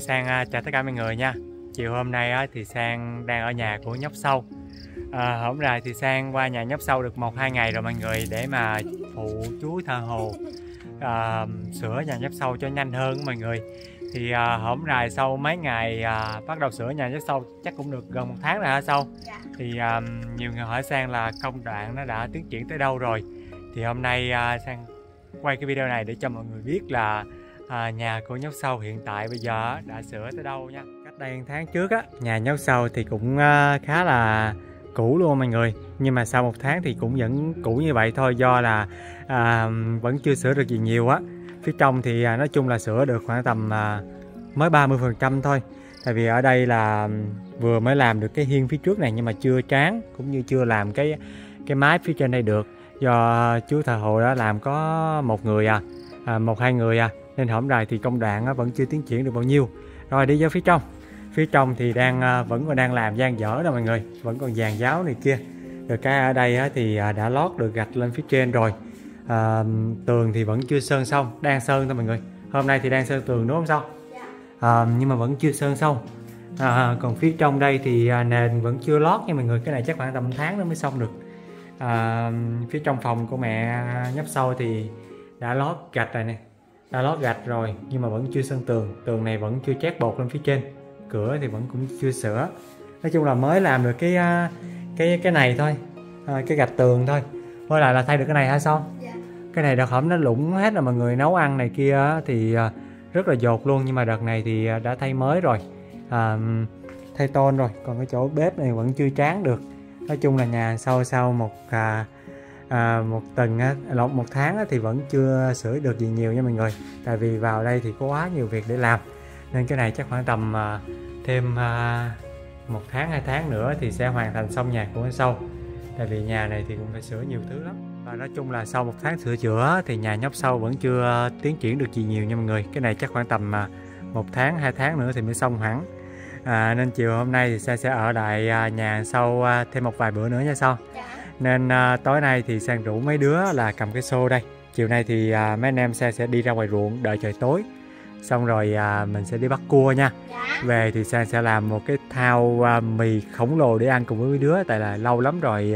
Sang à, chào tất cả mọi người nha. Chiều hôm nay thì Sang đang ở nhà của nhóc sâu. À, Hôm nay thì Sang qua nhà nhóc sâu được một hai ngày rồi mọi người Để mà phụ chú thợ hồ à, sửa nhà nhóc sâu cho nhanh hơn mọi người. Thì à, hôm nay sau mấy ngày à, bắt đầu sửa nhà nhóc sâu chắc cũng được gần một tháng rồi hả sâu? Dạ. Thì à, nhiều người hỏi Sang là công đoạn nó đã tiến triển tới đâu rồi? Thì hôm nay à, Sang quay cái video này để cho mọi người biết là à, nhà của nhóc sâu hiện tại bây giờ đã sửa tới đâu nha? Cách đây một tháng trước á nhà nhóc sâu thì cũng ờ, khá là cũ luôn mọi người. Nhưng mà sau một tháng thì cũng vẫn cũ như vậy thôi do là à, vẫn chưa sửa được gì nhiều á. Phía trong thì à, nói chung là sửa được khoảng tầm à, mới 30 phần trăm thôi. Tại vì ở đây là vừa mới làm được cái hiên phía trước này nhưng mà chưa tráng cũng như chưa làm cái cái mái phía trên đây được. Do ờ, chú thợ hồ đó làm có một người à, à một hai người à nên hổng rày thì công đoạn vẫn chưa tiến triển được bao nhiêu. Rồi đi vô phía trong. Phía trong thì đang à, vẫn còn đang làm gian dở đó mọi người. Vẫn còn dàn giáo này kia. Rồi cái ở đây thì à, đã lót được gạch lên phía trên rồi. À, tường thì vẫn chưa sơn xong. Đang sơn thôi mọi người. Hôm nay thì đang sơn tường đúng không sao? À, nhưng mà vẫn chưa sơn xong. À, còn phía trong đây thì à, nền vẫn chưa lót nha mọi người. Cái này chắc khoảng tầm tháng nữa mới xong được. À, phía trong phòng của mẹ nhấp sâu thì đã lót gạch rồi nè đã lót gạch rồi nhưng mà vẫn chưa sơn tường. Tường này vẫn chưa chét bột lên phía trên. Cửa thì vẫn cũng chưa sửa. Nói chung là mới làm được cái à, cái cái này thôi. À, cái gạch tường thôi. Với lại là thay được cái này hả sao Dạ. cái này đợt hổm nó lũng hết rồi mọi người nấu ăn này kia thì à, rất là dột luôn. Nhưng mà đợt này thì à, đã thay mới rồi. À, thay tôn rồi. Còn cái chỗ bếp này vẫn chưa tráng được. Nói chung là nhà sau sau một à, à, một tuần á, lộn một tháng á, thì vẫn chưa sửa được gì nhiều nha mọi người. Tại vì vào đây thì có quá nhiều việc để làm. Nên cái này chắc khoảng tầm à, thêm à, một tháng hai tháng nữa thì sẽ hoàn thành xong nhà của anh sâu tại vì nhà này thì cũng phải sửa nhiều thứ lắm. Và nói chung là sau một tháng sửa chữa thì nhà nhóc sâu vẫn chưa tiến triển được gì nhiều nha mọi người. Cái này chắc khoảng tầm à, một tháng hai tháng nữa thì mới xong hẳn. À, nên chiều hôm nay thì sẽ sẽ ở lại à, nhà sau à, thêm một vài bữa nữa nha sau. Dạ nên à, tối nay thì sang rủ mấy đứa là cầm cái xô đây. Chiều nay thì à, mấy anh em sẽ sẽ đi ra ngoài ruộng đợi trời tối. Xong rồi à, mình sẽ đi bắt cua nha. Dạ. về thì sang sẽ làm một cái thao à, mì khổng lồ để ăn cùng với mấy đứa tại là lâu lắm rồi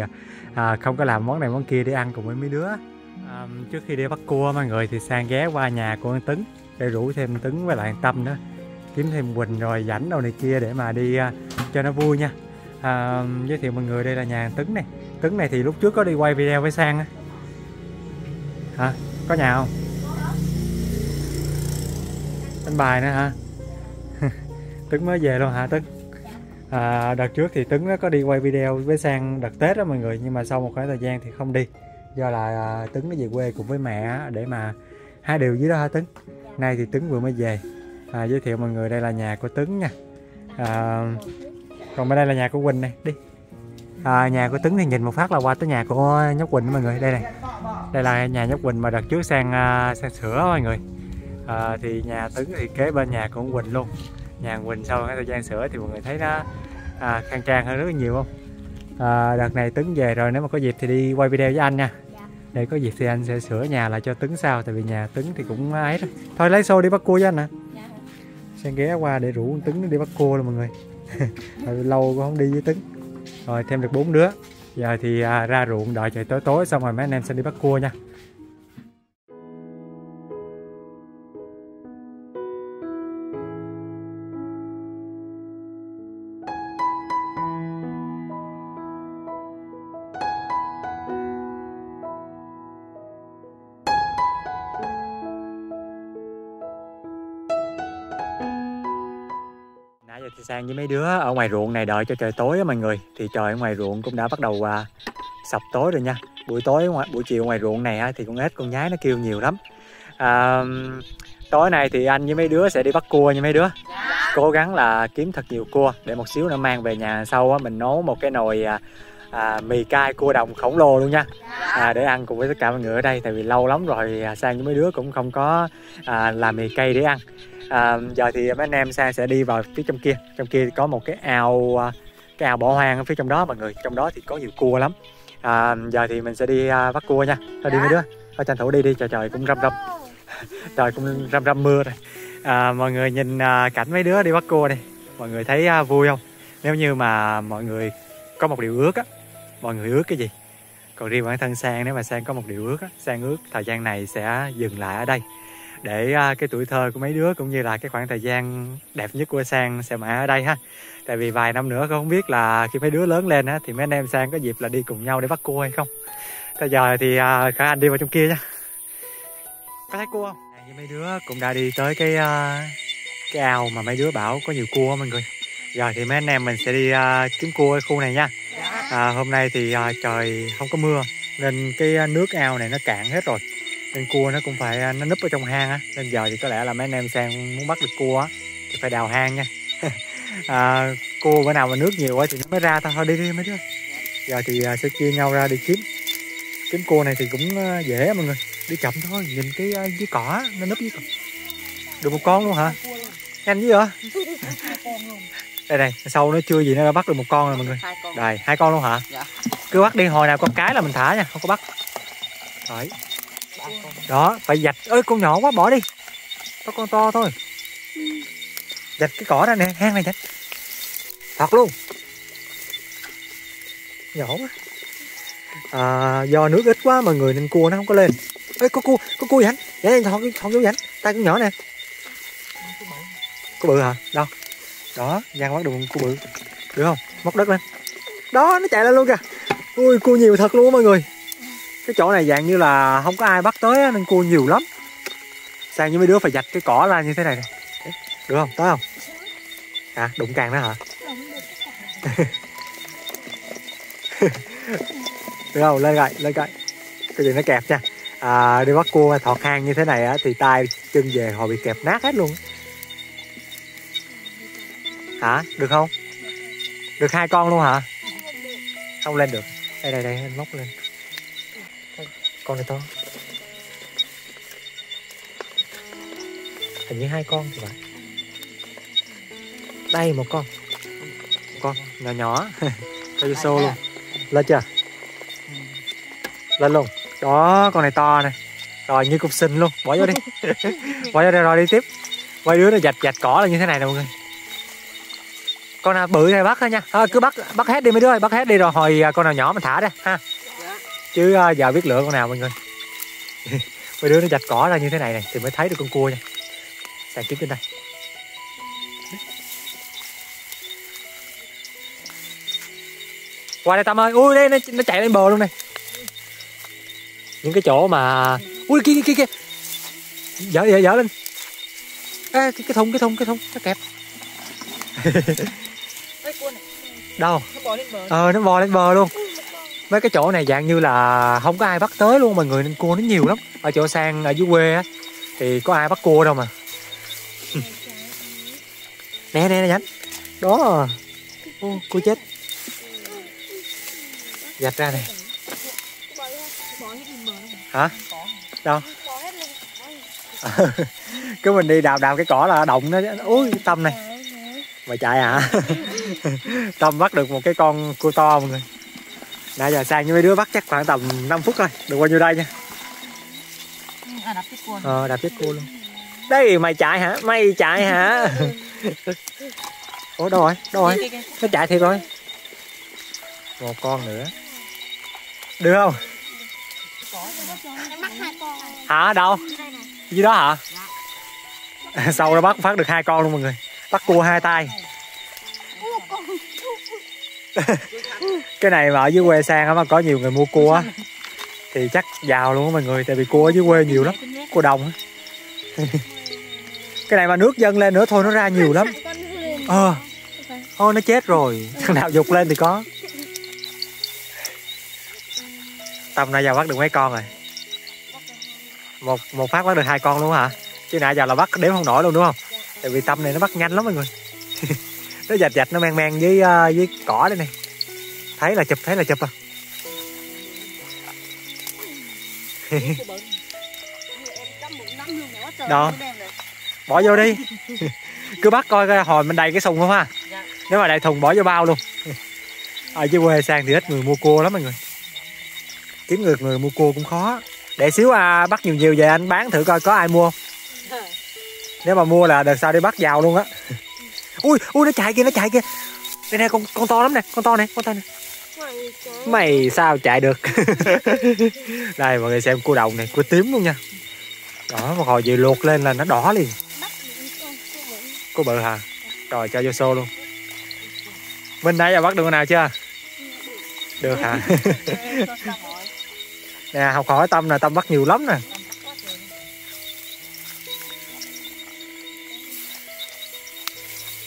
à, không có làm món này món kia để ăn cùng với mấy đứa. À, trước khi đi bắt cua mọi người thì sang ghé qua nhà của anh Tấn để rủ thêm Tấn với lại anh Tâm nữa. Kiếm thêm Quỳnh rồi rảnh đâu này kia để mà đi à, cho nó vui nha. À, giới thiệu mọi người đây là nhà anh Tấn này Tấn này thì lúc trước có đi quay video với Sang á. Hả? Có nhà không? Đánh bài nữa hả? Tấn mới về luôn hả Tấn à, đợt trước thì Tấn nó có đi quay video với Sang đợt Tết đó mọi người nhưng mà sau một khoảng thời gian thì không đi. Do là à, Tấn nó về quê cùng với mẹ để mà hai điều dưới đó hả Tấn nay thì Tấn vừa mới về. À, giới thiệu mọi người đây là nhà của Tấn nha. À, còn bên đây là nhà của Quỳnh này đi à, nhà của Tấn thì nhìn một phát là qua tới nhà của nhóc Quỳnh mọi người. Đây này. Đây là nhà nhóc Quỳnh mà đợt trước sang à, sang sửa mọi người. À, thì nhà Tấn thì kế bên nhà của Quỳnh luôn. Nhà Quỳnh sau cái thời gian sửa thì mọi người thấy nó à, khang trang hơn rất là nhiều không? À, đợt này Tấn về rồi nếu mà có dịp thì đi quay video với anh nha. Để có dịp thì anh sẽ sửa nhà lại cho Tấn sau tại vì nhà Tấn thì cũng ấy rồi thôi lấy xô đi bắt cua với anh nè Dạ. sang ghé qua để rủ Tấn đi bắt cua luôn mọi người. Rồi lâu cũng không đi với Tấn rồi thêm được bốn đứa. Giờ thì à, ra ruộng đợi trời tối tối xong rồi mấy anh em sẽ đi bắt cua nha. Sang với mấy đứa ở ngoài ruộng này đợi cho trời tối á mọi người. Thì trời ở ngoài ruộng cũng đã bắt đầu à, sập tối rồi nha. Buổi tối ngoài, buổi chiều ngoài ruộng này á, thì con ếch con nhái nó kêu nhiều lắm. À, tối nay thì anh với mấy đứa sẽ đi bắt cua nha mấy đứa. Cố gắng là kiếm thật nhiều cua để một xíu nữa mang về nhà sau á, mình nấu một cái nồi à, à, mì cay cua đồng khổng lồ luôn nha. À, để ăn cùng với tất cả mọi người ở đây tại vì lâu lắm rồi à, sang với mấy đứa cũng không có à, làm mì cay để ăn à, giờ thì mấy anh em sang sẽ đi vào phía trong kia. Trong kia có một cái ao à, cái ao bỏ hoang ở phía trong đó mọi người. Trong đó thì có nhiều cua lắm. À, giờ thì mình sẽ đi à, bắt cua nha. Thôi đi mấy đứa. Thôi tranh thủ đi đi. Trời trời cũng râm râm. Trời cũng râm râm mưa rồi. À, mọi người nhìn à, cảnh mấy đứa đi bắt cua đi. Mọi người thấy à, vui không? Nếu như mà mọi người có một điều ước á mọi người ước cái gì? Còn riêng bản thân sang nếu mà sang có một điều ước á sang ước thời gian này sẽ dừng lại ở đây để à, cái tuổi thơ của mấy đứa cũng như là cái khoảng thời gian đẹp nhất của sang sẽ mãi ở đây ha. Tại vì vài năm nữa không biết là khi mấy đứa lớn lên á thì mấy anh em sang có dịp là đi cùng nhau để bắt cua hay không. Bây giờ thì à, các anh đi vào trong kia nha có thấy cua không? Như mấy đứa cũng đã đi tới cái à, cái ao mà mấy đứa bảo có nhiều cua mọi người. Giờ thì mấy anh em mình sẽ đi uh, kiếm cua ở khu này nha. À, hôm nay thì uh, trời không có mưa nên cái nước ao này nó cạn hết rồi nên cua nó cũng phải nó núp ở trong hang á nên giờ thì có lẽ là mấy anh em sang muốn bắt được cua á thì phải đào hang nha. À, cua bữa nào mà nước nhiều quá thì nó mới ra thôi thôi đi đi mấy đứa. Giờ thì uh, sẽ chia nhau ra đi kiếm. Kiếm cua này thì cũng uh, dễ mọi người đi chậm thôi nhìn cái dưới cỏ nó núp dưới cỏ. Được một con luôn hả? Nhanh dữ vậy? Đây này sâu nó chưa gì nó đã bắt được một con rồi mọi người. Đây hai con luôn hả? Dạ. cứ bắt đi hồi nào con cái là mình thả nha không có bắt. Đấy đó phải dạch. Ơi con nhỏ quá bỏ đi. Có con to thôi. Dạch cái cỏ ra nè hang này dạch. Thật luôn. Nhỏ quá. À, do nước ít quá mà người nên cua nó không có lên. Ê có cua có cua vậy anh vậy thọn thọn vô vậy tay con nhỏ nè. Có bự hả? Đâu? Đó giang bắt được con cua bự. Được không? Móc đất lên. Đó nó chạy lên luôn kìa. Ui cua nhiều thật luôn mọi người cái chỗ này dạng như là không có ai bắt tới nên cua nhiều lắm. Sang như mấy đứa phải dạch cái cỏ ra như thế này nè. Được không? Tới không? Hả đụng càng đó hả? Được không? Lên gậy lên gậy cái gì nó kẹp nha. À, đi bắt cua mà thọt hang như thế này á thì tay chân về họ bị kẹp nát hết luôn. Hả? Được không? Được hai con luôn hả? Không lên được. Đây đây đây móc lên con này to. Hình như hai con thì phải. Đây một con. Một con nhỏ nhỏ. Cho xô luôn. Lên chưa? Lên luôn. Đó con này to nè. Rồi như cục sinh luôn. Bỏ vô đi. Bỏ vô đây rồi đi tiếp. Quay đứa nó dạch dạch cỏ là như thế này nè mọi người. Con nào bự này bắt thôi nha? À, cứ bắt bắt hết đi mấy đứa ơi bắt hết đi rồi. Hồi à, con nào nhỏ mình thả ra ha chứ uh, giờ biết lựa con nào mọi người? Mấy đứa nó dạch cỏ ra như thế này này thì mới thấy được con cua nha. Sàn kiếm trên đây. Qua đây tâm ơi. Ui đây nó, nó chạy lên bờ luôn này. Những cái chỗ mà ui kia kia kia dở dở dở lên. Ê, cái, cái thùng cái thùng cái thùng nó kẹp. Đâu? Ờ nó bò lên bờ luôn mấy cái chỗ này dạng như là không có ai bắt tới luôn mà người nên cua nó nhiều lắm. Ở chỗ sang, ở dưới quê á, thì có ai bắt cua đâu mà. Ừ. Nè nè nè, nhánh. Đó. Ô, cua chết. Dạch ra này hả? Đâu? Cứ mình đi đào đào cái cỏ là động nó ui, tâm này. Mà chạy à? hả tâm bắt được một cái con cua to mọi người nãy giờ sang với mấy đứa bắt chắc khoảng tầm 5 phút thôi. Được bao nhiêu đây nha. À, đạp chết cua. Ờ đạp chết cua luôn. Đây mày chạy hả? Mày chạy hả? Ủa đâu rồi? Đâu rồi? Nó chạy thiệt rồi. Một con nữa. Được không? Hả? Đâu? Dưới đó hả? Dạ. sau đó bắt phát được hai con luôn mọi người. Bắt cua hai tay cái này mà ở dưới quê sang mà có nhiều người mua cua thì chắc giàu luôn á mọi người tại vì cua ở dưới quê nhiều lắm cua đồng cái này mà nước dâng lên nữa thôi nó ra nhiều lắm. Ờ thôi nó chết rồi thằng nào dục lên thì có. Tầm nãy giờ bắt được mấy con rồi. Một một phát bắt được hai con luôn hả? Chứ nãy giờ là bắt đếm không nổi luôn đúng không? Tại vì tâm này nó bắt nhanh lắm mọi người. Nó dạch dạch nó men men với uh, với cỏ đây này thấy là chụp thấy là chụp à. Đó. Bỏ vô đi. Cứ bắt coi coi hồi mình đầy cái thùng không ha? Nếu mà đầy thùng bỏ vô bao luôn. Ở dưới quê sang thì ít người mua cua lắm mọi người. Kiếm người người mua cua cũng khó. Để xíu à bắt nhiều nhiều về anh bán thử coi có ai mua. Nếu mà mua là đợt sau đi bắt vào luôn á. Ui ui nó chạy kìa nó chạy kìa. Đây nè con con to lắm nè con to này con to này mày sao chạy được? Đây, mọi người xem cua đồng này, cua tím luôn nha. Đó, một hồi vừa luộc lên là nó đỏ liền. Cua bự hả? Rồi, cho vô xô luôn. Minh nãy giờ bắt được con nào chưa? Được hả? Nè, học hỏi tâm nè, tâm bắt nhiều lắm nè.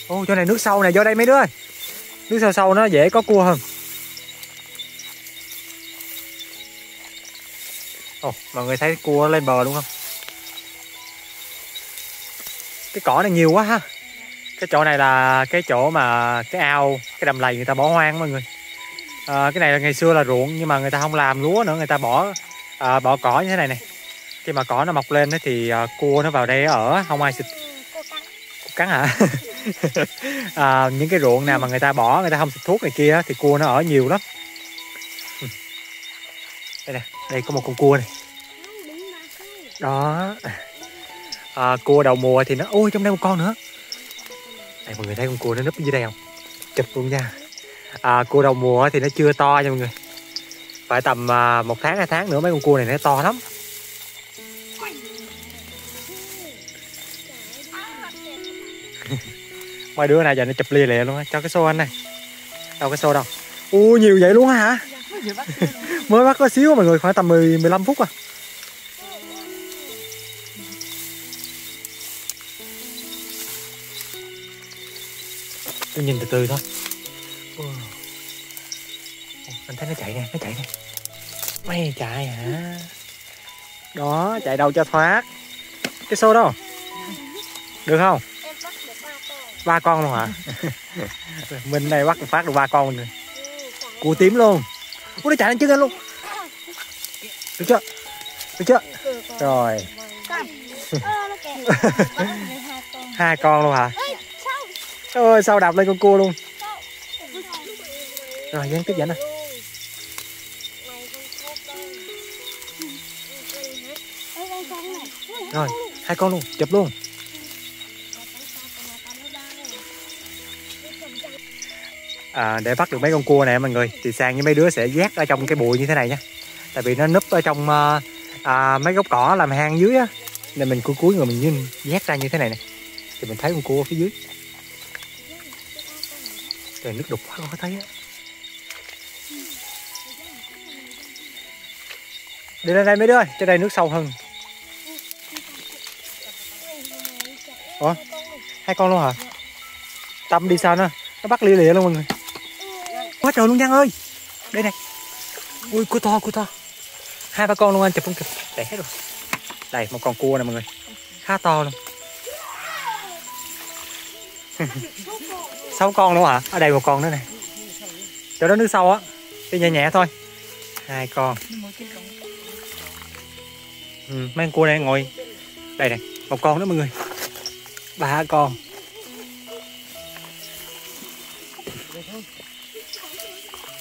Ô, chỗ này nước sâu này vô đây mấy đứa ơi. Nước sâu sâu nó dễ có cua hơn. Ồ mọi người thấy cua lên bờ luôn không? Cái cỏ này nhiều quá ha. Cái chỗ này là cái chỗ mà cái ao cái đầm lầy người ta bỏ hoang mọi người. À, cái này là ngày xưa là ruộng nhưng mà người ta không làm lúa nữa người ta bỏ à, bỏ cỏ như thế này này. Khi mà cỏ nó mọc lên thì à, cua nó vào đây ở không ai xịt. Cắn. Hả? À, những cái ruộng nào mà người ta bỏ người ta không xịt thuốc này kia thì cua nó ở nhiều lắm. Đây nè đây có một con cua này. Đó. À, cua đầu mùa thì nó ôi trong đây một con nữa. Đây mọi người thấy con cua nó núp dưới đây không? Chụp luôn nha. À, cua đầu mùa thì nó chưa to nha mọi người. Phải tầm à, một tháng hai tháng nữa mấy con cua này nó to lắm. Mấy đứa này giờ nó chụp lia lịa luôn á. Cho cái xô anh này. Đâu cái xô đâu. U nhiều vậy luôn hả? mới bắt có xíu mọi người khoảng tầm 10 15 phút à. Tôi nhìn từ từ thôi. Anh thấy nó chạy nè nó chạy nè. Mày chạy hả? Đó chạy đâu cho thoát. Cái xô đâu được không? Ba con. Luôn hả? Mình này bắt phát được ba con rồi. Cua tím luôn ui nó chạy lên chân anh luôn. Được chưa? Được chưa? Rồi. Hai con luôn hả? Ôi sao đạp lên con cua luôn? Rồi, dán tiếp dẫn nè. Rồi, hai con luôn, chụp luôn. À, để bắt được mấy con cua này mọi người. Thì sang với mấy đứa sẽ vét ở trong cái bụi như thế này nha tại vì nó núp ở trong à, à, mấy gốc cỏ làm hang dưới á. Nên mình cuối cuối người mình nhìn vét ra như thế này nè. Thì mình thấy con cua ở phía dưới. Trời nước đục quá không có thấy á. Đi lên đây mấy đứa cho đây nước sâu hơn. Ủa? Hai con luôn hả? Tâm đi sao nữa? Nó bắt lia lịa luôn mọi người quá trời luôn Giang ơi. Đây này. Ui cua to cua to. Hai ba con luôn anh chụp không kịp. Để hết rồi. Đây một con cua này mọi người. Khá to luôn. Sáu con luôn hả? Ở đây một con nữa này. Chỗ đó nước sâu á. Đi nhẹ nhẹ thôi. Hai con. Ừ, mấy con cua này ngồi. Đây này một con nữa mọi người. Ba con.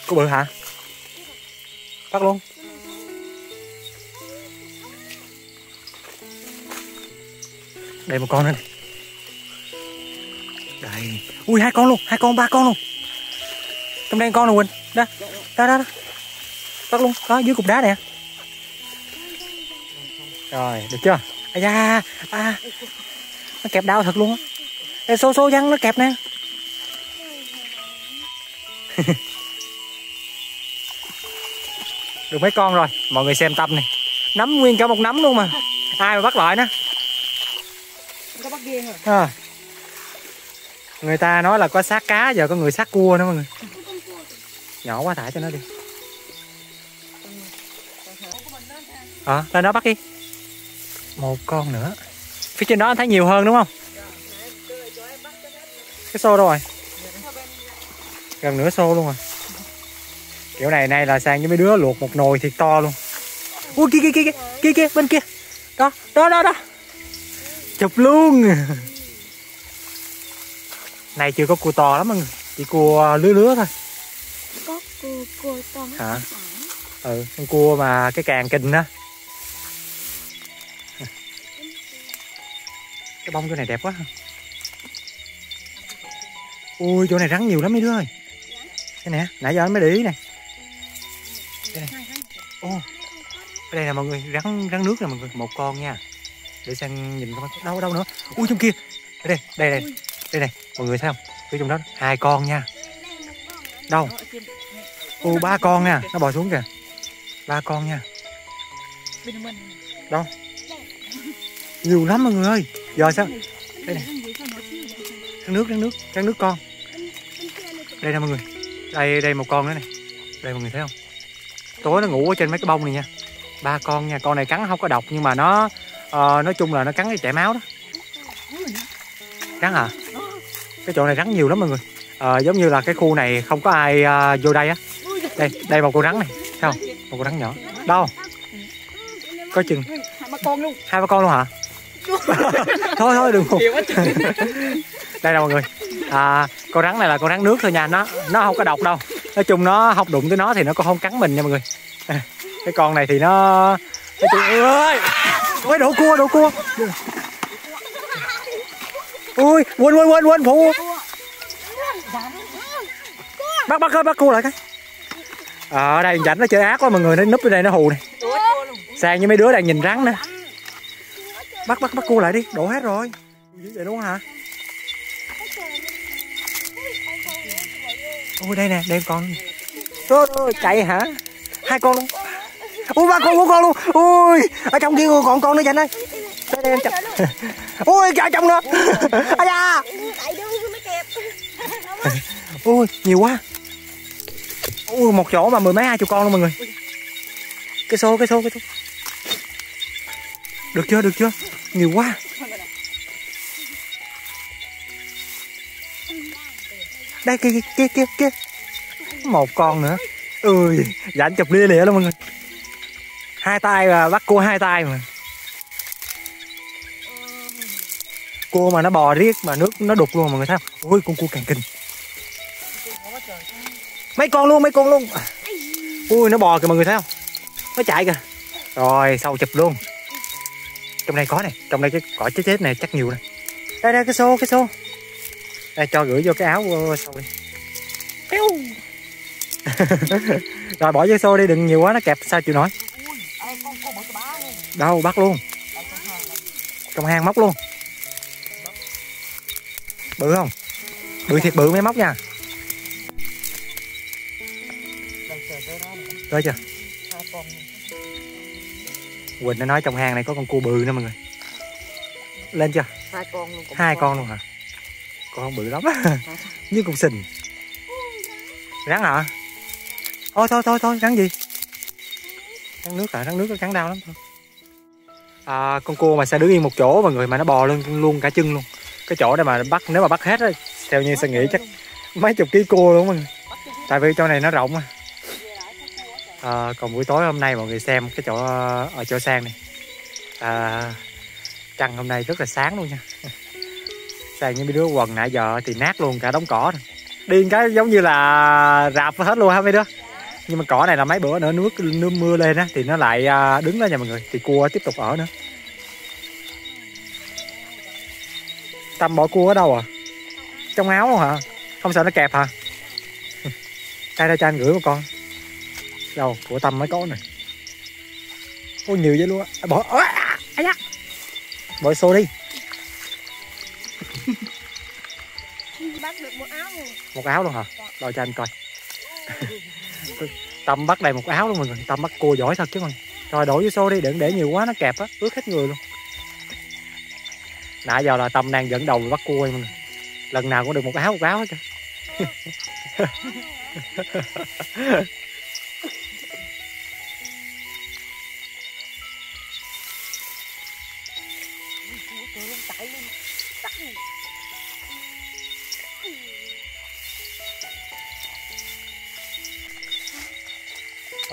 Có bự hả? Bắt luôn. Đây một con nữa này Đây. Ui hai con luôn, hai con, ba con luôn. Trong đây con nè Quỳnh. Đó, đó, đó, đó. Bắt luôn, đó dưới cục đá nè. Rồi, được chưa? À da, à. Nó kẹp đau thật luôn á. Ê, xô xô văng nó kẹp nè. được mấy con rồi mọi người xem tâm này. Nắm nguyên cả một nắm luôn mà. Ai mà bắt lại nó? À. người ta nói là có xác cá giờ có người xác cua nữa mọi người. Nhỏ quá thải cho nó đi. Ờ à, lên đó bắt đi. Một con nữa. Phía trên đó anh thấy nhiều hơn đúng không? Cái xô đâu rồi? Gần nửa xô luôn rồi kiểu này nay là sang với mấy đứa luộc một nồi thiệt to luôn. Ui kia kia kia kia kia bên kia. Đó đó đó đó. Chụp luôn. Này chưa có cua to lắm anh chỉ cua lứa lứa thôi. Có cua cua to hả? ừ con cua mà cái càng kinh đó cái bông chỗ này đẹp quá. Ui chỗ này rắn nhiều lắm mấy đứa ơi. Đây nè nãy giờ mới để ý này ô ở đây nè mọi người, rắn rắn nước nè mọi người, một con nha. Để sang nhìn coi đâu đâu nữa. Ui, trong kia. Ở đây đây đây đây này, mọi người thấy không? Phía trong đó, hai con nha. Đâu? Ô, ba con nha, nó bò xuống kìa. Ba con nha. Đâu? Nhiều lắm mọi người ơi. Giờ sao? Đây này. Rắn nước rắn nước rắn nước con. Đây nè mọi người. Đây đây một con nữa này. Đây mọi người thấy không? Tối nó ngủ ở trên mấy cái bông này nha. Ba con nha con này cắn không có độc nhưng mà nó uh, nói chung là nó cắn cái chảy máu đó. Cắn hả? Cái chỗ này rắn nhiều lắm mọi người. Uh, giống như là cái khu này không có ai uh, vô đây á. Đây đây một con rắn này không? Một con rắn nhỏ. Đâu? Có chừng. Hai ba con luôn. Hai ba con luôn hả? Thôi thôi đừng trời. Đây nè mọi người. À, con rắn này là con rắn nước thôi nha. Nó nó không có độc đâu nói chung nó không đụng tới nó thì nó cũng không cắn mình nha mọi người. À, cái con này thì nó nói chung ơi. Ôi đổ cua đổ cua. Ui quên quên quên quên phụ. Bắt bắt bắt cua lại cái. À, ở đây rảnh nó chơi ác quá mọi người nó núp ở đây nó hù này. Sang như mấy đứa đang nhìn rắn nữa. Bắt bắt bắt cua lại đi đổ hết rồi. Vậy đúng hả? Ôi đây nè đây con Ôi, ôi, chạy hả? Hai con luôn. Ui ba con bốn con luôn. Ui ở trong kia còn con nữa nhanh ơi. Đây đây em chụp. Ui chạy trong nữa. À da. Ui nhiều quá. Ui một chỗ mà mười mấy hai chục con luôn mọi người. Cái số cái số cái số. được chưa được chưa? Nhiều quá. Đây, kia kia kia kia một con nữa. Ui anh chụp lia lịa luôn mọi người. Hai tay mà, bắt cua hai tay mà. Cua mà nó bò riết mà nước nó đục luôn mọi người thấy không? Ui, con cua càng kinh. Mấy con luôn, mấy con luôn. Ui, nó bò kìa mọi người thấy không? Nó chạy kìa. Rồi, sau chụp luôn. Trong đây có này, trong đây cái cỏ chết chết này chắc nhiều này đây đây, cái xô cái xô đây cho gửi vô cái áo vô sau đi. Rồi bỏ vô xô đi đừng nhiều quá nó kẹp sao chịu nổi. Đâu bắt luôn. Trong hang móc luôn. Bự không? Bự thiệt bự mới móc nha. Rồi chưa? Quỳnh nó nói trong hang này có con cua bự nữa mọi người. Lên chưa? Hai con luôn. Hai con luôn hả con không bự lắm. Như cục sình. Rắn hả? Thôi thôi thôi thôi rắn gì? Rắn nước hả? Rắn nước nó cắn đau lắm thôi. À, con cua mà sẽ đứng yên một chỗ mà người mà nó bò lên luôn cả chân luôn. Cái chỗ đây mà bắt nếu mà bắt hết á theo như sẽ nghĩ chắc mấy chục ký cua luôn mình tại vì chỗ này nó rộng mà à, còn buổi tối hôm nay mọi người xem cái chỗ ở chỗ sang này. À, trăng hôm nay rất là sáng luôn nha sang những mấy đứa quần nãy giờ thì nát luôn cả đống cỏ rồi đi cái giống như là rạp hết luôn ha mấy đứa? Nhưng mà cỏ này là mấy bữa nữa nước nước mưa lên á thì nó lại à, đứng đó nha mọi người thì cua tiếp tục ở nữa. Tâm bỏ cua ở đâu à? Trong áo luôn hả? Không sợ nó kẹp hả? Đây đây cho anh gửi một con. Đâu của tâm mới có này có nhiều vậy luôn á. Bỏ à, à, bỏ xô đi. Bắt được một áo rồi một áo luôn hả? Rồi cho anh coi. Tâm bắt đầy một áo luôn mọi người. Tâm bắt cua giỏi thật chứ mà rồi đổ vô xô đi đừng để nhiều quá nó kẹp á ướt hết người luôn. Nãy giờ là tâm đang dẫn đầu bắt cua mọi người. Lần nào cũng được một áo một áo hết trơn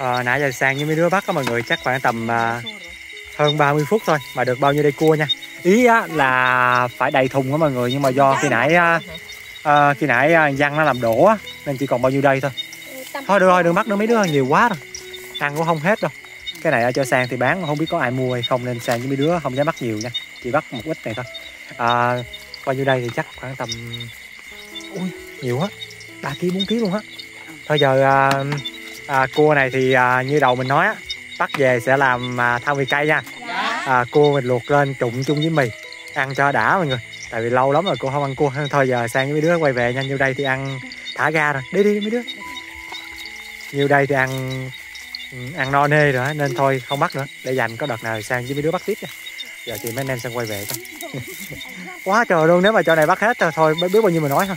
Ờ, nãy giờ sang với mấy đứa bắt á mọi người chắc khoảng tầm à, hơn 30 phút thôi mà được bao nhiêu đây cua nha. Ý á, là phải đầy thùng á mọi người nhưng mà do khi nãy à, à, khi nãy à, văn nó làm đổ á nên chỉ còn bao nhiêu đây thôi. Thôi được rồi đừng bắt nữa mấy đứa nhiều quá rồi. Ăn cũng không hết đâu. Cái này ở cho sang thì bán không biết có ai mua hay không nên sang với mấy đứa không dám bắt nhiều nha. Chỉ bắt một ít này thôi. À, bao nhiêu đây thì chắc khoảng tầm ui nhiều quá ba ký bốn ký luôn á. Thôi giờ à, à, cua này thì à, như đầu mình nói á bắt về sẽ làm à, thau mì cay nha. À, cua mình luộc lên trụng chung với mì ăn cho đã mọi người. Tại vì lâu lắm rồi cô không ăn cua thôi giờ sang với mấy đứa quay về nhanh như đây thì ăn thả ga rồi. Đi đi mấy đứa. Như đây thì ăn ừ, ăn no nê rồi nên thôi không bắt nữa. Để dành có đợt nào sang với mấy đứa bắt tiếp nha. Giờ thì mấy anh em sang quay về coi quá trời luôn nếu mà cho này bắt hết rồi thôi biết bao nhiêu mà nói ha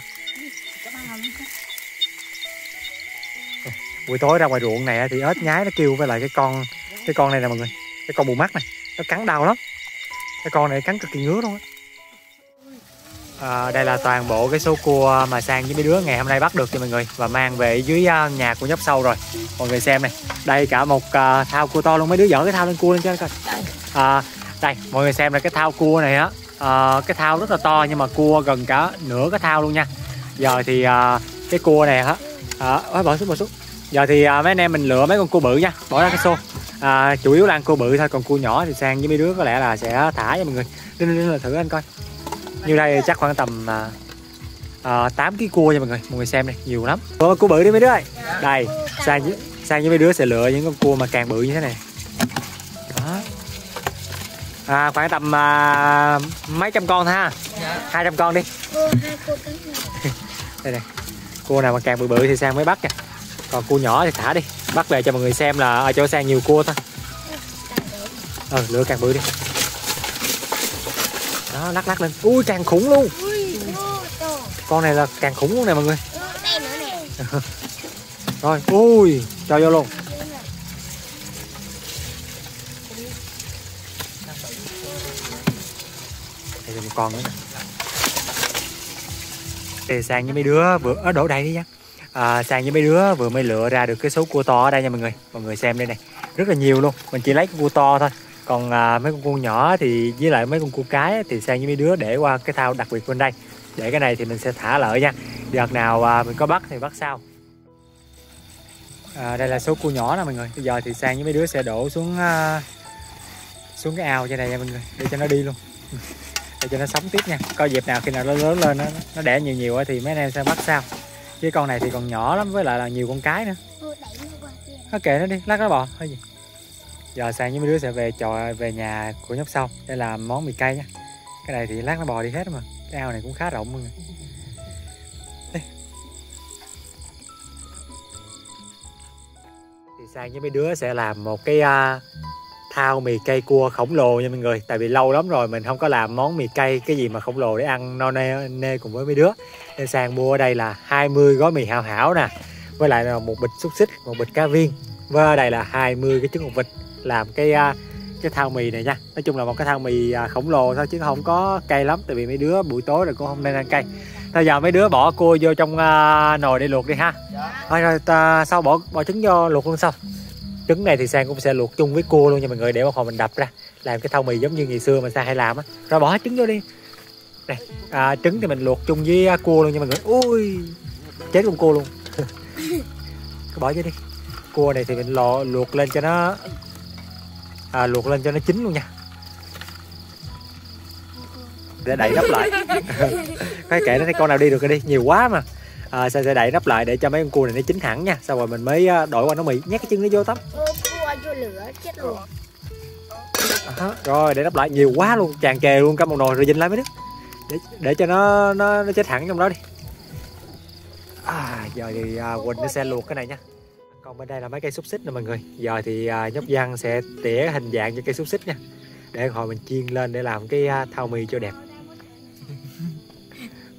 buổi tối ra ngoài ruộng này thì ếch nhái nó kêu với lại cái con cái con này nè mọi người. Cái con bù mắt này nó cắn đau lắm. Cái con này cắn cực kỳ ngứa luôn á. À, đây là toàn bộ cái số cua mà sang với mấy đứa ngày hôm nay bắt được cho mọi người và mang về dưới à, nhà của nhóc sâu rồi. Mọi người xem này đây cả một uh, thao cua to luôn mấy đứa dở cái thao lên cua lên cho coi. À, đây mọi người xem là cái thao cua này á à, cái thao rất là to nhưng mà cua gần cả nửa cái thao luôn nha. Giờ thì à, cái cua này á à, bỏ xuống bỏ xuống giờ thì à, mấy anh em mình lựa mấy con cua bự nha bỏ ra cái xô. À, chủ yếu là ăn cua bự thôi còn cua nhỏ thì sang với mấy đứa có lẽ là sẽ thả cho mọi người. Lên lên là thử anh coi. Như đây chắc khoảng tầm à, à, 8 kg cua nha mọi người. Mọi người xem đây nhiều lắm. Cua, cua bự đi mấy đứa ơi. Đây sang với sang với mấy đứa sẽ lựa những con cua mà càng bự như thế này. Đó. À, khoảng tầm à, mấy trăm con ha. Hai trăm con đi. Đây này cua nào mà càng bự bự thì sang mới bắt nha còn cua nhỏ thì thả đi. Bắt về cho mọi người xem là ở chỗ sang nhiều cua thôi. Ờ lựa càng bự đi. Đó lắc lắc lên. Ui càng khủng luôn. Con này là càng khủng luôn nè mọi người. Rồi ui cho vô luôn. Đây là một con nữa nè. Để sang với mấy đứa vừa ở đổ đầy đi nha à, sang với mấy đứa vừa mới lựa ra được cái số cua to ở đây nha mọi người. Mọi người xem đây này. Rất là nhiều luôn. Mình chỉ lấy cái cua to thôi. Còn à, mấy con cua nhỏ thì với lại mấy con cua cái thì sang với mấy đứa để qua cái thao đặc biệt bên đây. Để cái này thì mình sẽ thả lợi nha. Đợt nào à, mình có bắt thì bắt sau. À, đây là số cua nhỏ nè mọi người. Bây giờ thì sang với mấy đứa sẽ đổ xuống à, xuống cái ao trên này nha mọi người. Để cho nó đi luôn. Để cho nó sống tiếp nha. Coi dịp nào khi nào nó lớn lên nó, nó đẻ nhiều nhiều thì mấy anh em sẽ bắt sau chứ con này thì còn nhỏ lắm với lại là nhiều con cái nữa. Nó kệ nó đi lát nó bò hay gì. Giờ sang với mấy đứa sẽ về trò về nhà của nhóc sau để làm món mì cay nha. Cái này thì lát nó bò đi hết mà. Cái ao này cũng khá rộng mọi người Đây. thì sang với mấy đứa sẽ làm một cái uh, thao mì cay cua khổng lồ nha mọi người. Tại vì lâu lắm rồi mình không có làm món mì cay cái gì mà khổng lồ để ăn no nê, nê cùng với mấy đứa nên sang mua ở đây là 20 gói mì hảo hảo nè với lại là một bịch xúc xích một bịch cá viên. Với ở đây là 20 cái trứng hột vịt làm cái à, cái thao mì này nha. Nói chung là một cái thao mì à, khổng lồ thôi chứ không có cay lắm tại vì mấy đứa buổi tối rồi cũng không nên ăn cay. Bây giờ mấy đứa bỏ cua vô trong uh, nồi để luộc đi ha. Dạ. thôi rồi ta, sau bỏ bỏ trứng vô luộc luôn xong trứng này thì sang cũng sẽ luộc chung với cua luôn nha mọi người để một hồi mình đập ra làm cái thau mì giống như ngày xưa mà sang hay làm á. Rồi bỏ hết trứng vô đi này à, trứng thì mình luộc chung với cua luôn nha mọi người. Ui chết con cua luôn. Cứ bỏ vô đi. Cua này thì mình lò luộc lên cho nó à, luộc lên cho nó chín luôn nha. Để đậy nắp lại. Cái kệ nó thấy con nào đi được rồi đi. Nhiều quá mà. À, sẽ, sẽ đậy nắp lại để cho mấy con cua này nó chín hẳn nha. Sau rồi mình mới à, đổi qua nó mì nhét cái chân nó vô tắm. Vô lửa chết luôn. À, rồi để nắp lại. Nhiều quá luôn. Tràn trề luôn cả một nồi rồi dinh lại mấy đứa để để cho nó nó nó chết hẳn trong đó đi. À, giờ thì à, quỳnh nó sẽ luộc cái này nha. Còn bên đây là mấy cây xúc xích nè mọi người. Giờ thì à, nhóc văn sẽ tỉa hình dạng cho cây xúc xích nha. Để hồi mình chiên lên để làm cái à, thau mì cho đẹp.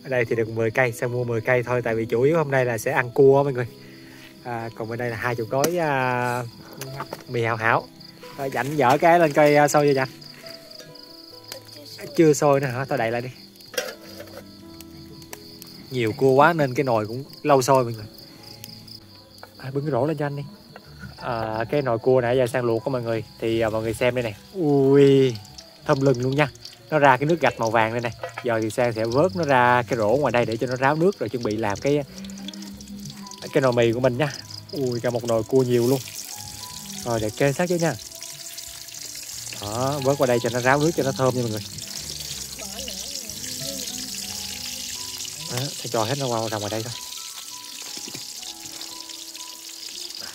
Ở đây thì được 10 cây sẽ mua 10 cây thôi tại vì chủ yếu hôm nay là sẽ ăn cua mọi người. À, còn bên đây là hai chục gói à, mì hảo hảo. Rồi dặn dở cái lên coi sâu sôi chưa chưa sôi nữa hả? Tao đậy lại đi nhiều cua quá nên cái nồi cũng lâu sôi mọi người. À, bưng cái rổ lên cho anh đi. À, cái nồi cua nãy giờ sang luộc của mọi người thì à, mọi người xem đây này. Ui thơm lừng luôn nha. Nó ra cái nước gạch màu vàng đây này. Giờ thì sang sẽ vớt nó ra cái rổ ngoài đây để cho nó ráo nước rồi chuẩn bị làm cái cái nồi mì của mình nha. Ui cả một nồi cua nhiều luôn. Rồi để kê sát chứ nha. Đó vớt qua đây cho nó ráo nước cho nó thơm nha mọi người. Sẽ cho hết nó qua ra ngoài đây thôi.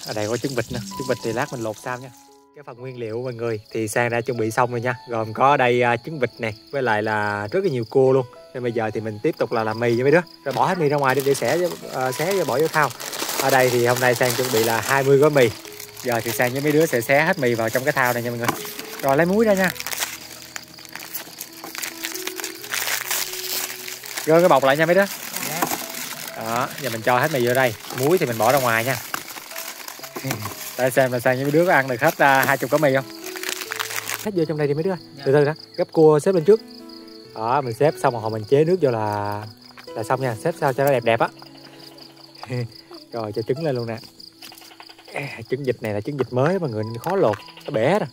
Ở đây có trứng vịt nữa. Trứng vịt thì lát mình lột sao nha. Cái phần nguyên liệu mọi người thì sang đã chuẩn bị xong rồi nha. Gồm có đây uh, trứng vịt nè với lại là rất là nhiều cua luôn. Nên bây giờ thì mình tiếp tục là làm mì cho mấy đứa. Rồi bỏ hết mì ra ngoài đi để xẻ uh, xé và bỏ vô thao ở đây thì hôm nay sang chuẩn bị là 20 gói mì. Giờ thì sang với mấy đứa sẽ xé hết mì vào trong cái thao này nha mọi người. Rồi lấy muối ra nha. Gom cái bọc lại nha mấy đứa đó giờ mình cho hết mì vô đây. Muối thì mình bỏ ra ngoài nha. Tại xem là sang những đứa có ăn được hết à, hai chục quả mì không? Hết vô trong đây đi mấy đứa. Từ từ đó gấp cua xếp lên trước. Đó mình xếp xong rồi mình chế nước vô là là xong nha. Xếp sao cho nó đẹp đẹp á. Rồi cho trứng lên luôn nè. Trứng vịt này là trứng vịt mới mà người khó lột. Nó bể rồi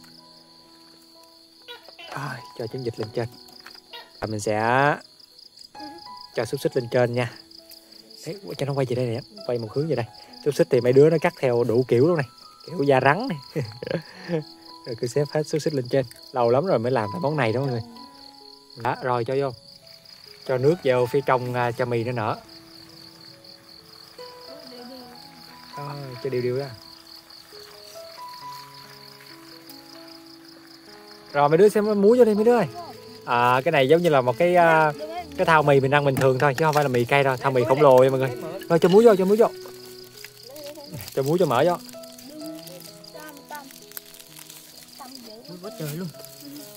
rồi, cho trứng vịt lên trên. Và mình sẽ cho xúc xích lên trên nha Đấy, cho nó quay về đây nè quay một hướng về đây. Xúc xích thì mấy đứa nó cắt theo đủ kiểu luôn này. Kiểu da rắn này. Rồi cứ xếp hết xúc xích lên trên. Lâu lắm rồi mới làm cái món này đó mọi người. Đó rồi cho vô. Cho nước vào phía trong uh, cho mì nó nở. À, cho đều đều ra. Rồi mấy đứa xem muối vô đi mấy đứa ơi. À, cái này giống như là một cái uh, cái thao mì mình ăn bình thường thôi chứ không phải là mì cay đâu thao mì khổng lồ nha mọi người. Rồi cho muối vô cho muối vô. Cho muối cho mỡ vô.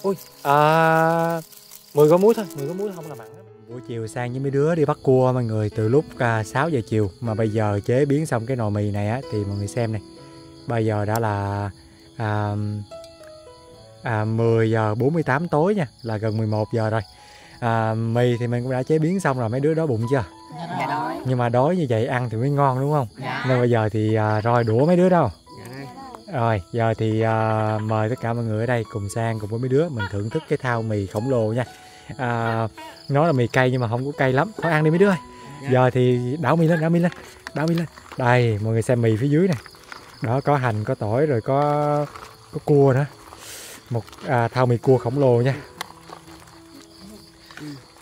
Ui à, 10 có muối thôi 10 có muối không là mặn buổi chiều sang với mấy đứa đi bắt cua mọi người từ lúc à, 6 giờ chiều. Mà bây giờ chế biến xong cái nồi mì này á thì mọi người xem này. Bây giờ đã là à, à, 10 giờ 48 tối nha là gần 11 giờ rồi à, mì thì mình cũng đã chế biến xong rồi mấy đứa đó bụng chưa? Dạ đói. Nhưng mà đói như vậy ăn thì mới ngon đúng không? Dạ. Nên bây giờ thì à, rồi đũa mấy đứa đâu? Dạ rồi giờ thì à, mời tất cả mọi người ở đây cùng sang cùng với mấy đứa mình thưởng thức cái thao mì khổng lồ nha. À, nó là mì cay nhưng mà không có cay lắm. Thôi ăn đi mấy đứa ơi. Dạ. giờ thì đảo mì lên đảo mì lên đảo mì lên. Đây mọi người xem mì phía dưới này đó có hành có tỏi rồi có có cua nữa. Một à, thao mì cua khổng lồ nha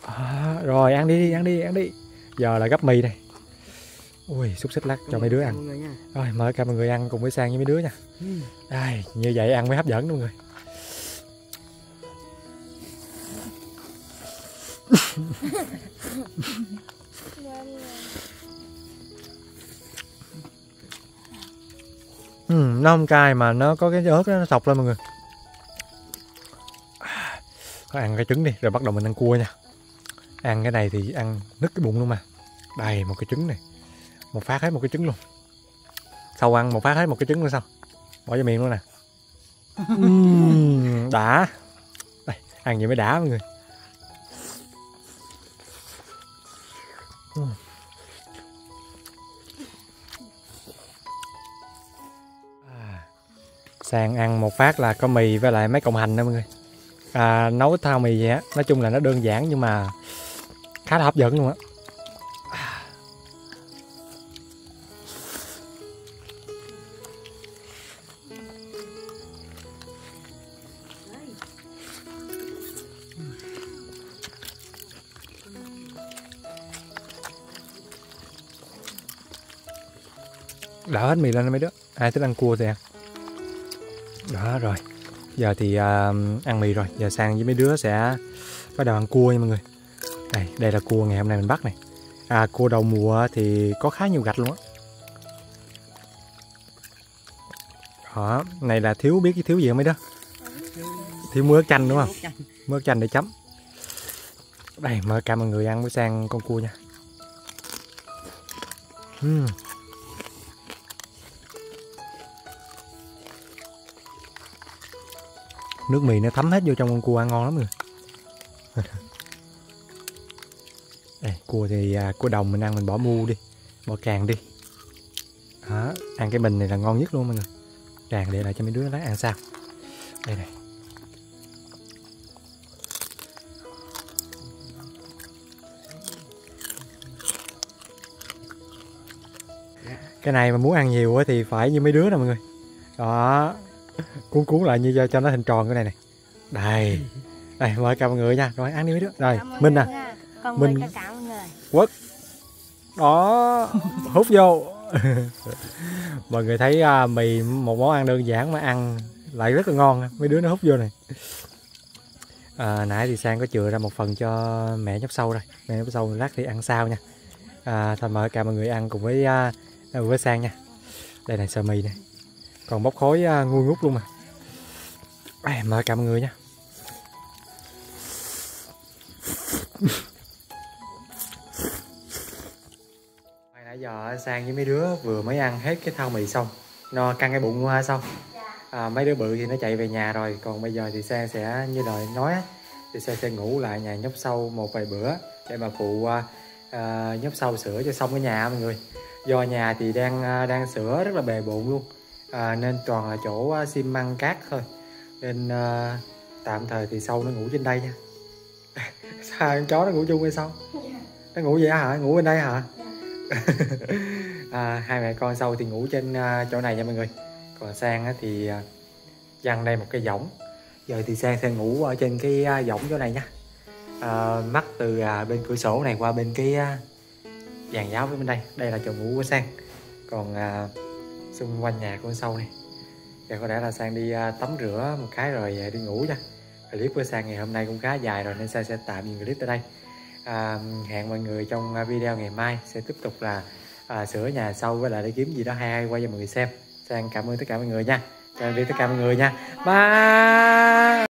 à, rồi ăn đi đi ăn đi ăn đi. Giờ là gấp mì đây ui xúc xích lắc cho mấy đứa ăn. Rồi mời cả mọi người ăn cùng với sang với mấy đứa nha. Ừ. đây như vậy ăn mới hấp dẫn mọi người ừ, nó không cay mà nó có cái ớt đó, nó sọc lên mọi người. Thôi ăn cái trứng đi rồi bắt đầu mình ăn cua nha ăn cái này thì ăn nứt cái bụng luôn mà. Đây một cái trứng này. Một phát hết một cái trứng luôn. Sau ăn một phát hết một cái trứng luôn sao? Bỏ vô miệng luôn nè. Đã. Đây ăn vậy mới đã mọi người. À, sang ăn một phát là có mì với lại mấy cọng hành đó mọi người. À, nấu thao mì vậy á. Nói chung là nó đơn giản nhưng mà khá là hấp dẫn luôn á. Đỡ hết mì lên mấy đứa. Ai thích ăn cua thì ăn. Đó rồi. Giờ thì uh, ăn mì rồi. Giờ sang với mấy đứa sẽ bắt đầu ăn cua nha mọi người đây đây là cua ngày hôm nay mình bắt này. À cua đầu mùa thì có khá nhiều gạch luôn á. Đó này là thiếu biết cái thiếu gì không mấy đứa? Thiếu ớt chanh đúng không? Ớt chanh để chấm. Đây mời cả mọi người ăn với sang con cua nha. Ừm. nước mì nó thấm hết vô trong con cua ăn ngon lắm rồi cua thì à, cua đồng mình ăn mình bỏ mu đi bỏ càng đi. Đó ăn cái bình này là ngon nhất luôn mọi người. Càng để lại cho mấy đứa lát ăn sao. Đây này. Cái này mà muốn ăn nhiều á thì phải như mấy đứa nè mọi người. Đó. Cuốn cuốn lại như cho, cho nó hình tròn cái này này. Đây. Đây mời cả mọi người nha. Rồi ăn đi mấy đứa. Rồi minh nè con Minh- đó hút vô. Mọi người thấy à, mì một món ăn đơn giản mà ăn lại rất là ngon mấy đứa nó hút vô này. À, nãy thì sang có chừa ra một phần cho mẹ nhóc sâu rồi mẹ nhóc sâu lát thì ăn sau nha. À, thôi mời cả mọi người ăn cùng với à, với sang nha. Đây là sơ mì này. Còn bốc khói à, ngu ngút luôn mà. À, mời cả mọi người nha. Giờ sang với mấy đứa vừa mới ăn hết cái thau mì xong. No căng cái bụng qua xong. À, mấy đứa bự thì nó chạy về nhà rồi. Còn bây giờ thì sang sẽ như lời nói thì sang sẽ ngủ lại nhà nhóc sâu một vài bữa để mà phụ à, nhóc sâu sửa cho xong cái nhà mọi người. Do nhà thì đang à, đang sửa rất là bề bộn luôn. À, nên toàn là chỗ xi măng cát thôi. Nên à, tạm thời thì sâu nó ngủ trên đây nha. Sao con chó nó ngủ chung hay sao? Nó ngủ vậy hả? Ngủ bên đây hả à, hai mẹ con sau thì ngủ trên uh, chỗ này nha mọi người. Còn sang thì uh, dăng đây một cái võng. Giờ thì sang sẽ ngủ ở trên cái à, võng chỗ này nha. À, mắt từ bên cửa sổ này qua bên cái dàn giáo phía bên đây. Đây là chỗ ngủ của sang. Còn à, xung quanh nhà của sâu này. Giờ có lẽ là sang đi tắm rửa một cái rồi đi ngủ nha. Clip của sang ngày hôm nay cũng khá dài rồi nên sang sẽ tạm dừng clip tại đây à, hẹn mọi người trong à, video ngày mai sẽ tiếp tục là à, sửa nhà sau với lại để kiếm gì đó hay hay quay cho mọi người xem. Sang cảm ơn tất cả mọi người nha. Chào tạm biệt tất cả mọi người nha. Bye!